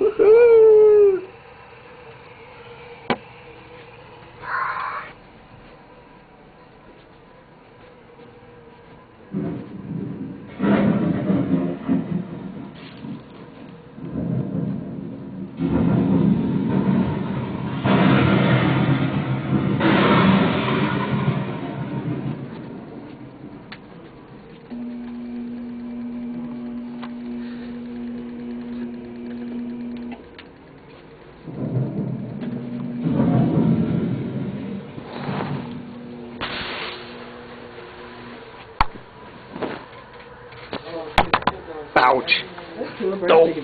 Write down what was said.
Woohoo! Ouch. Do Dope.